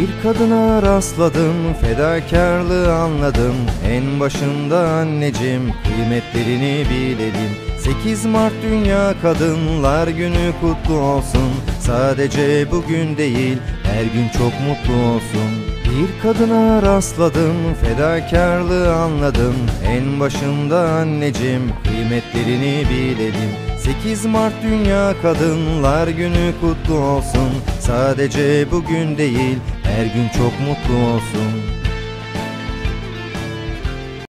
Bir kadına rastladım, fedakarlığı anladım. En başında anneciğim, kıymetlerini bilelim. 8 Mart Dünya Kadınlar Günü kutlu olsun. Sadece bugün değil, her gün çok mutlu olsun. Bir kadına rastladım, fedakarlığı anladım. En başında anneciğim, kıymetlerini bilelim. 8 Mart Dünya Kadınlar Günü kutlu olsun. Sadece bugün değil her gün çok mutlu olsun